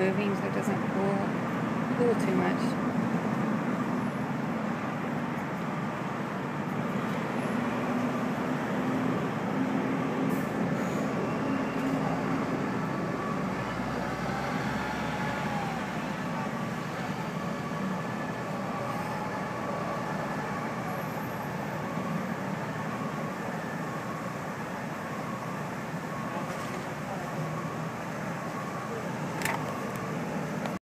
moving so it doesn't pull, pull too much.